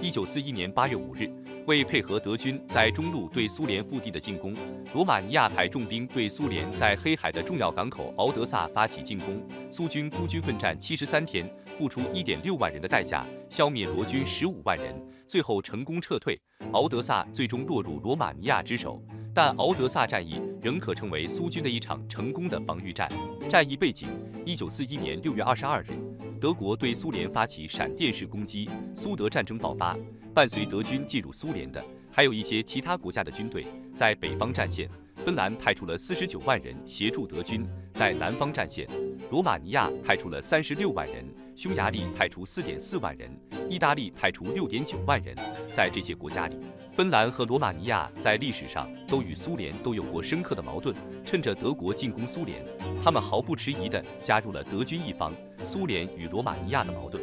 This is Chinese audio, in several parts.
一九四一年八月五日，为配合德军在中路对苏联腹地的进攻，罗马尼亚派重兵对苏联在黑海的重要港口敖德萨发起进攻。苏军孤军奋战七十三天，付出一点六万人的代价，消灭罗军十五万人，最后成功撤退。敖德萨最终落入罗马尼亚之手。但敖德萨战役仍可称为苏军的一场成功的防御战。战役背景：一九四一年六月二十二日，德国对苏联发起闪电式攻击，苏德战争爆发。伴随德军进入苏联的，还有一些其他国家的军队。在北方战线，芬兰派出了四十九万人协助德军；在南方战线，罗马尼亚派出了三十六万人，匈牙利派出四点四万人，意大利派出六点九万人。在这些国家里，芬兰和罗马尼亚在历史上都与苏联都有过深刻的矛盾。趁着德国进攻苏联，他们毫不迟疑地加入了德军一方。苏联与罗马尼亚的矛盾，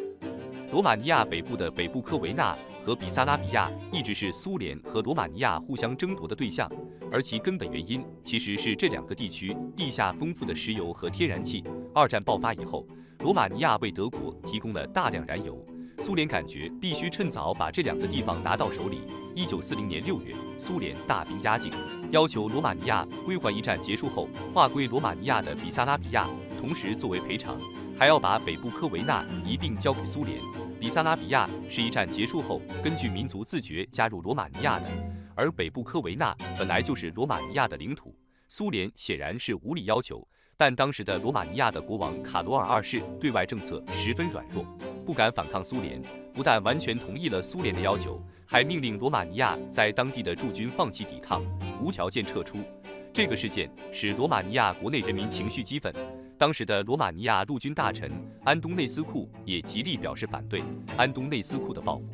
罗马尼亚北部的北部科维纳和比萨拉比亚一直是苏联和罗马尼亚互相争夺的对象，而其根本原因其实是这两个地区地下丰富的石油和天然气。二战爆发以后，罗马尼亚为德国提供了大量燃油。苏联感觉必须趁早把这两个地方拿到手里。一九四零年六月，苏联大兵压境，要求罗马尼亚归还一战结束后划归罗马尼亚的比萨拉比亚，同时作为赔偿，还要把北部科维纳一并交给苏联。比萨拉比亚是一战结束后根据民族自觉加入罗马尼亚的，而北部科维纳本来就是罗马尼亚的领土。苏联显然是无理要求，但当时的罗马尼亚的国王卡罗尔二世对外政策十分软弱。不敢反抗苏联，不但完全同意了苏联的要求，还命令罗马尼亚在当地的驻军放弃抵抗，无条件撤出。这个事件使罗马尼亚国内人民情绪激愤，当时的罗马尼亚陆军大臣安东内斯库也极力表示反对安东内斯库的报复。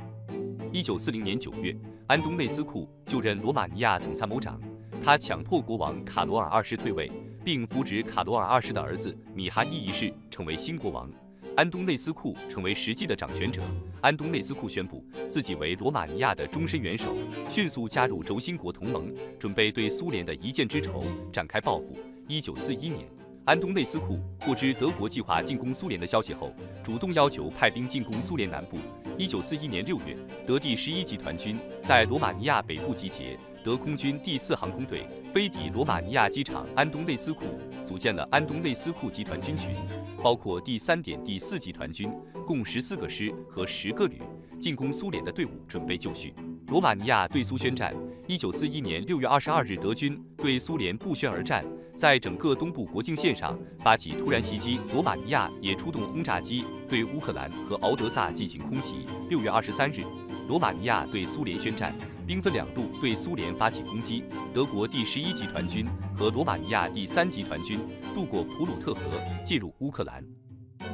一九四零年九月，安东内斯库就任罗马尼亚总参谋长，他强迫国王卡罗尔二世退位，并扶植卡罗尔二世的儿子米哈伊一世成为新国王。安东内斯库成为实际的掌权者。安东内斯库宣布自己为罗马尼亚的终身元首，迅速加入轴心国同盟，准备对苏联的一箭之仇展开报复。一九四一年，安东内斯库获知德国计划进攻苏联的消息后，主动要求派兵进攻苏联南部。一九四一年六月，德第十一集团军在罗马尼亚北部集结，德空军第四航空队飞抵罗马尼亚机场安东内斯库，组建了安东内斯库集团军群。包括第三点第四集团军，共十四个师和十个旅，进攻苏联的队伍准备就绪。罗马尼亚对苏宣战。一九四一年六月二十二日，德军对苏联不宣而战，在整个东部国境线上发起突然袭击。罗马尼亚也出动轰炸机对乌克兰和敖德萨进行空袭。六月二十三日，罗马尼亚对苏联宣战。兵分两路对苏联发起攻击，德国第十一集团军和罗马尼亚第三集团军渡过普鲁特河进入乌克兰，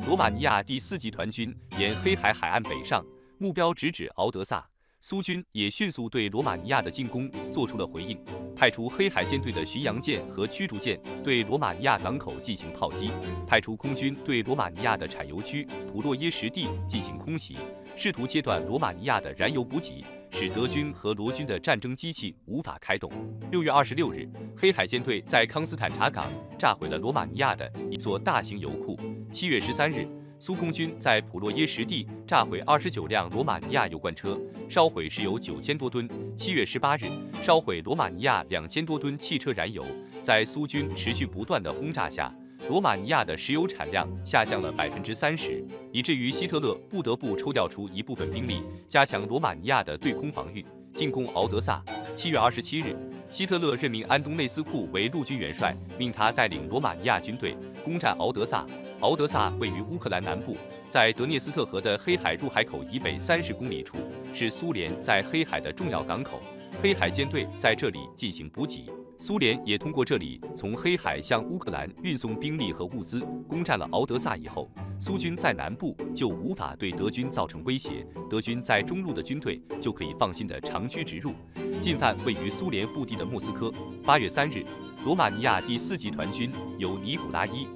罗马尼亚第四集团军沿黑海海岸北上，目标直指敖德萨。苏军也迅速对罗马尼亚的进攻做出了回应，派出黑海舰队的巡洋舰和驱逐舰对罗马尼亚港口进行炮击，派出空军对罗马尼亚的产油区普洛耶什地进行空袭，试图切断罗马尼亚的燃油补给，使德军和罗军的战争机器无法开动。六月二十六日，黑海舰队在康斯坦察港炸毁了罗马尼亚的一座大型油库。七月十三日。苏空军在普洛耶什地炸毁二十九辆罗马尼亚油罐车，烧毁石油九千多吨。七月十八日，烧毁罗马尼亚两千多吨汽车燃油。在苏军持续不断的轰炸下，罗马尼亚的石油产量下降了百分之三十，以至于希特勒不得不抽调出一部分兵力，加强罗马尼亚的对空防御，进攻敖德萨。七月二十七日，希特勒任命安东内斯库为陆军元帅，命他带领罗马尼亚军队攻占敖德萨。敖德萨位于乌克兰南部，在德涅斯特河的黑海入海口以北三十公里处，是苏联在黑海的重要港口。黑海舰队在这里进行补给，苏联也通过这里从黑海向乌克兰运送兵力和物资。攻占了敖德萨以后，苏军在南部就无法对德军造成威胁，德军在中路的军队就可以放心的长驱直入，进犯位于苏联腹地的莫斯科。八月三日，罗马尼亚第四集团军由尼古拉伊。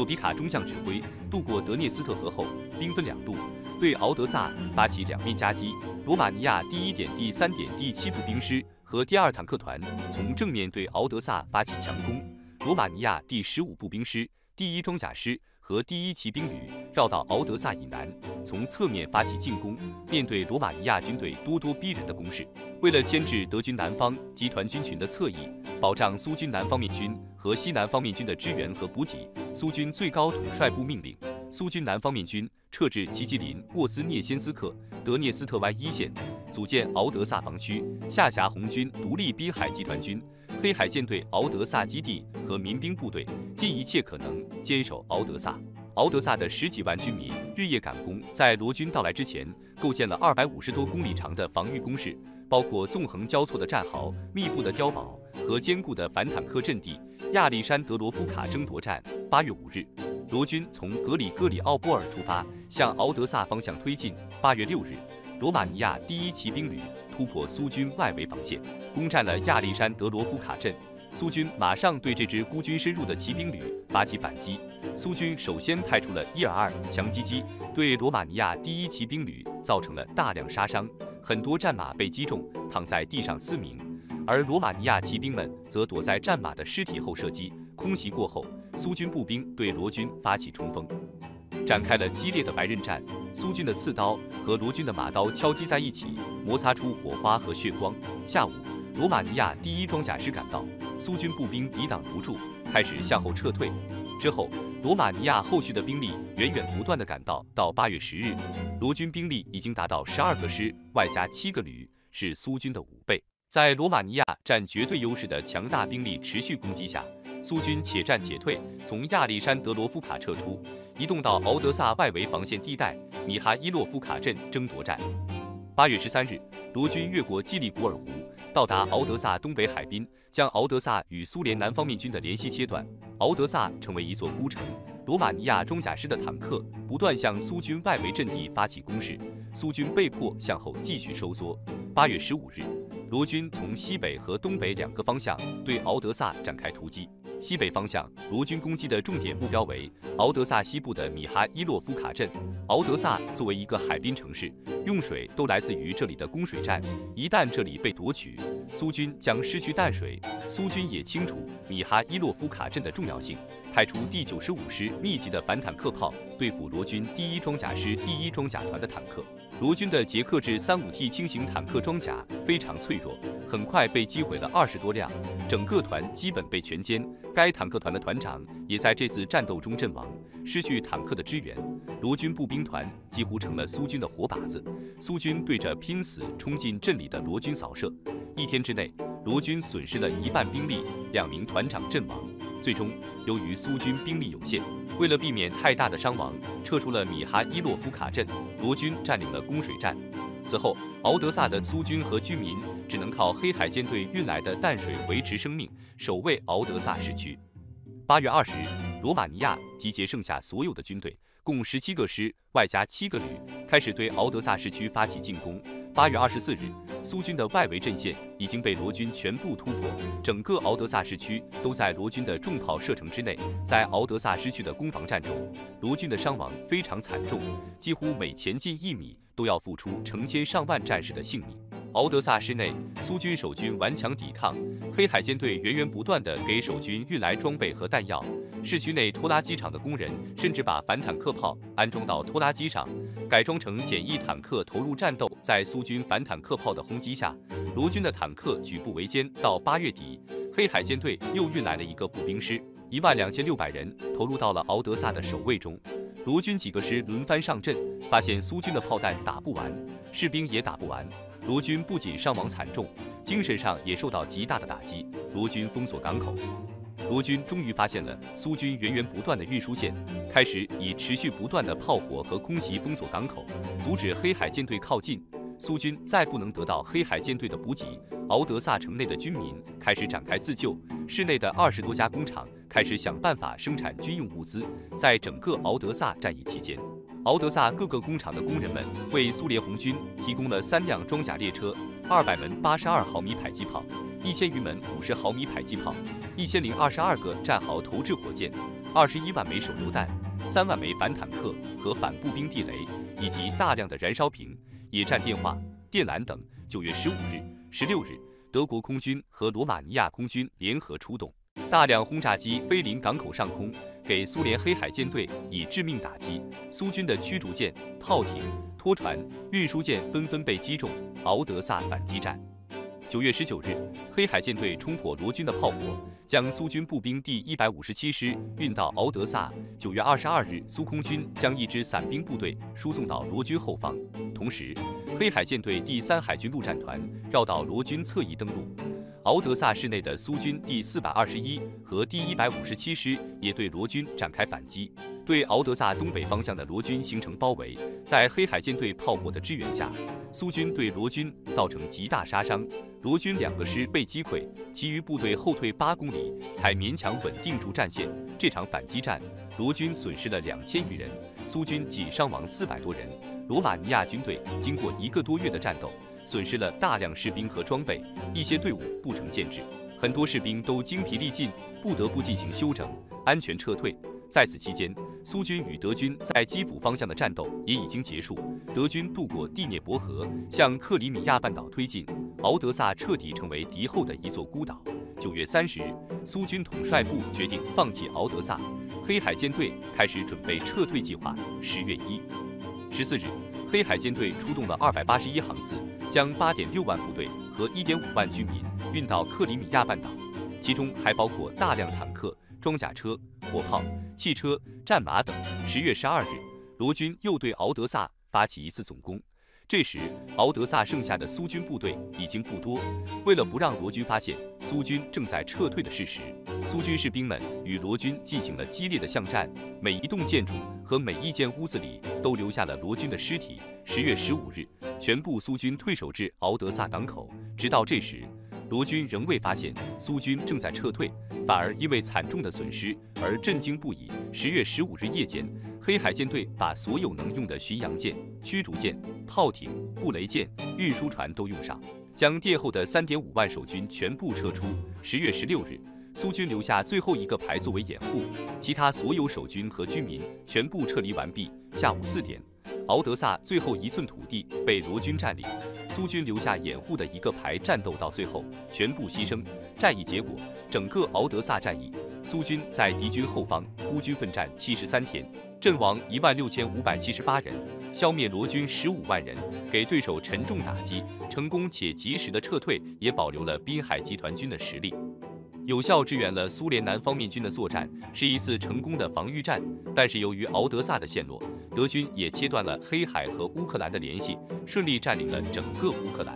索皮卡中将指挥渡过德涅斯特河后，兵分两路对敖德萨发起两面夹击。罗马尼亚第一点、第三点、第七步兵师和第二坦克团从正面对敖德萨发起强攻，罗马尼亚第十五步兵师、第一装甲师。和第一骑兵旅绕到敖德萨以南，从侧面发起进攻。面对罗马尼亚军队咄咄逼人的攻势，为了牵制德军南方集团军群的侧翼，保障苏军南方面军和西南方面军的支援和补给，苏军最高统帅部命令苏军南方面军撤至齐吉林沃兹涅先斯克德涅斯特湾一线，组建敖德萨防区，下辖红军独立滨海集团军。黑海舰队敖德萨基地和民兵部队尽一切可能坚守敖德萨。敖德萨的十几万军民日夜赶工，在罗军到来之前，构建了二百五十多公里长的防御工事，包括纵横交错的战壕、密布的碉堡和坚固的反坦克阵地。亚历山德罗夫卡争夺战，八月五日，罗军从格里戈里奥波尔出发，向敖德萨方向推进。八月六日，罗马尼亚第一骑兵旅。突破苏军外围防线，攻占了亚历山德罗夫卡镇。苏军马上对这支孤军深入的骑兵旅发起反击。苏军首先派出了伊尔二强击机，对罗马尼亚第一骑兵旅造成了大量杀伤，很多战马被击中，躺在地上嘶鸣。而罗马尼亚骑兵们则躲在战马的尸体后射击。空袭过后，苏军步兵对罗军发起冲锋。展开了激烈的白刃战，苏军的刺刀和罗军的马刀敲击在一起，摩擦出火花和血光。下午，罗马尼亚第一装甲师赶到，苏军步兵抵挡不住，开始向后撤退。之后，罗马尼亚后续的兵力源源不断的赶到。到八月十日，罗军兵力已经达到十二个师，外加七个旅，是苏军的五倍。在罗马尼亚占绝对优势的强大兵力持续攻击下，苏军且战且退，从亚历山德罗夫卡撤出。移动到敖德萨外围防线地带米哈伊洛夫卡镇争夺战。八月十三日，罗军越过基里古尔湖，到达敖德萨东北海滨，将敖德萨与苏联南方面军的联系切断。敖德萨成为一座孤城。罗马尼亚装甲师的坦克不断向苏军外围阵地发起攻势，苏军被迫向后继续收缩。八月十五日，罗军从西北和东北两个方向对敖德萨展开突击。西北方向，罗军攻击的重点目标为敖德萨西部的米哈伊洛夫卡镇。敖德萨作为一个海滨城市，用水都来自于这里的供水站。一旦这里被夺取，苏军将失去淡水。苏军也清楚米哈伊洛夫卡镇的重要性，派出第九十五师密集的反坦克炮对付罗军第一装甲师第一装甲团的坦克。罗军的捷克制三五 T 轻型坦克装甲非常脆弱，很快被击毁了二十多辆，整个团基本被全歼。该坦克团的团长也在这次战斗中阵亡，失去坦克的支援，罗军步兵团几乎成了苏军的活靶子。苏军对着拼死冲进镇里的罗军扫射，一天之内，罗军损失了一半兵力，两名团长阵亡。最终，由于苏军兵力有限，为了避免太大的伤亡，撤出了米哈伊洛夫卡镇，罗军占领了供水站。此后，敖德萨的苏军和居民只能靠黑海舰队运来的淡水维持生命，守卫敖德萨市区。八月二十日，罗马尼亚集结剩下所有的军队，共十七个师，外加七个旅，开始对敖德萨市区发起进攻。八月二十四日，苏军的外围阵线已经被罗军全部突破，整个敖德萨市区都在罗军的重炮射程之内。在敖德萨失去的攻防战中，罗军的伤亡非常惨重，几乎每前进一米。都要付出成千上万战士的性命。敖德萨市内，苏军守军顽强抵抗，黑海舰队源源不断地给守军运来装备和弹药。市区内拖拉机厂的工人甚至把反坦克炮安装到拖拉机上，改装成简易坦克投入战斗。在苏军反坦克炮的轰击下，罗军的坦克举步维艰。到八月底，黑海舰队又运来了一个步兵师，一万两千六百人投入到了敖德萨的守卫中。罗军几个师轮番上阵，发现苏军的炮弹打不完，士兵也打不完。罗军不仅伤亡惨重，精神上也受到极大的打击。罗军封锁港口，罗军终于发现了苏军源源不断的运输线，开始以持续不断的炮火和空袭封锁港口，阻止黑海舰队靠近。苏军再不能得到黑海舰队的补给，敖德萨城内的军民开始展开自救。市内的二十多家工厂开始想办法生产军用物资。在整个敖德萨战役期间，敖德萨各个工厂的工人们为苏联红军提供了三辆装甲列车、二百门八十二毫米迫击炮、一千余门五十毫米迫击炮、一千零二十二个战壕投掷火箭、二十一万枚手榴弹、三万枚反坦克和反步兵地雷，以及大量的燃烧瓶。野战电话、电缆等。九月十五日、十六日，德国空军和罗马尼亚空军联合出动，大量轰炸机飞临港口上空，给苏联黑海舰队以致命打击，苏军的驱逐舰、炮艇、拖船、运输舰纷纷被击中。敖德萨反击战。九月十九日，黑海舰队冲破罗军的炮火，将苏军步兵第一百五十七师运到敖德萨。九月二十二日，苏空军将一支伞兵部队输送到罗军后方。同时，黑海舰队第三海军陆战团绕到罗军侧翼登陆。敖德萨市内的苏军第四百二十一和第一百五十七师也对罗军展开反击。对敖德萨东北方向的罗军形成包围，在黑海舰队炮火的支援下，苏军对罗军造成极大杀伤，罗军两个师被击溃，其余部队后退八公里才勉强稳定住战线。这场反击战，罗军损失了两千余人，苏军仅伤亡四百多人。罗马尼亚军队经过一个多月的战斗，损失了大量士兵和装备，一些队伍不成建制，很多士兵都精疲力尽，不得不进行休整，安全撤退。在此期间，苏军与德军在基辅方向的战斗也已经结束。德军渡过第聂伯河，向克里米亚半岛推进，敖德萨彻底成为敌后的一座孤岛。九月三十日，苏军统帅部决定放弃敖德萨，黑海舰队开始准备撤退计划。十月一十四日，黑海舰队出动了二百八十一航次，将八点六万部队和一点五万居民运到克里米亚半岛，其中还包括大量坦克。装甲车、火炮、汽车、战马等。十月十二日，罗军又对敖德萨发起一次总攻。这时，敖德萨剩下的苏军部队已经不多。为了不让罗军发现苏军正在撤退的事实，苏军士兵们与罗军进行了激烈的巷战。每一栋建筑和每一间屋子里都留下了罗军的尸体。十月十五日，全部苏军退守至敖德萨港口。直到这时，罗军仍未发现苏军正在撤退。反而因为惨重的损失而震惊不已。十月十五日夜间，黑海舰队把所有能用的巡洋舰、驱逐舰、炮艇、布雷舰、运输船都用上，将殿后的三点五万守军全部撤出。十月十六日，苏军留下最后一个排作为掩护，其他所有守军和居民全部撤离完毕。下午四点。敖德萨最后一寸土地被罗军占领，苏军留下掩护的一个排战斗到最后全部牺牲。战役结果，整个敖德萨战役，苏军在敌军后方孤军奋战七十三天，阵亡一万六千五百七十八人，消灭罗军十五万人，给对手沉重打击。成功且及时的撤退，也保留了滨海集团军的实力。有效支援了苏联南方面军的作战，是一次成功的防御战。但是由于敖德萨的陷落，德军也切断了黑海和乌克兰的联系，顺利占领了整个乌克兰。